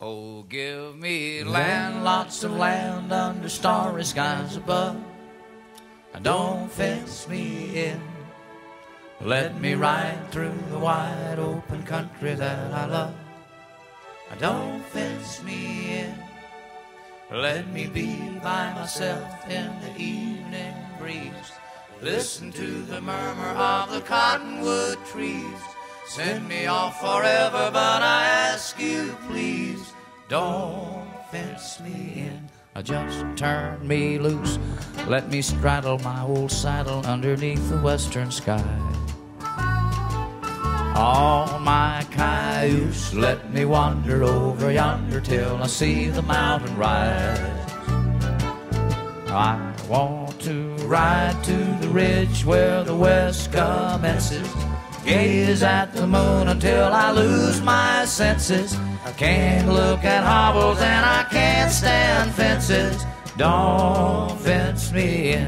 Oh, give me land, lots of land under starry skies above. Don't fence me in. Let me ride through the wide open country that I love. Don't fence me in. Let me be by myself in the evening breeze. Listen to the murmur of the cottonwood trees. Send me off forever, but I don't fence me in. Just turn me loose. Let me straddle my old saddle underneath the western sky. All my cayuse, let me wander over yonder till I see the mountain rise. I want to ride to the ridge where the west commences. Gaze at the moon until I lose my senses. I can't look at hobbles and I can't stand fences. Don't fence me in.